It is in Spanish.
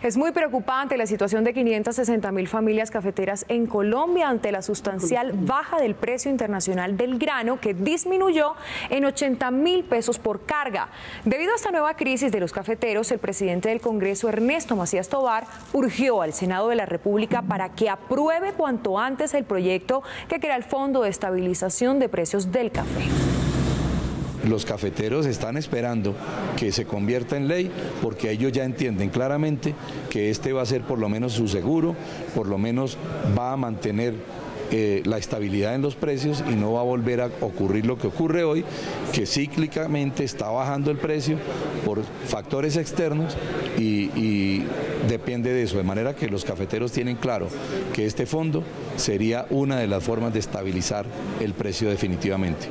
Es muy preocupante la situación de 560 mil familias cafeteras en Colombia ante la sustancial baja del precio internacional del grano que disminuyó en 80 mil pesos por carga. Debido a esta nueva crisis de los cafeteros, el presidente del Congreso, Ernesto Macías Tobar, urgió al Senado de la República para que apruebe cuanto antes el proyecto que crea el Fondo de Estabilización de Precios del Café los cafeteros están esperando que se convierta en ley porque ellos ya entienden claramente que este va a ser por lo menos su seguro, por lo menos va a mantener eh, la estabilidad en los precios y no va a volver a ocurrir lo que ocurre hoy, que cíclicamente está bajando el precio por factores externos y, y depende de eso, de manera que los cafeteros tienen claro que este fondo sería una de las formas de estabilizar el precio definitivamente.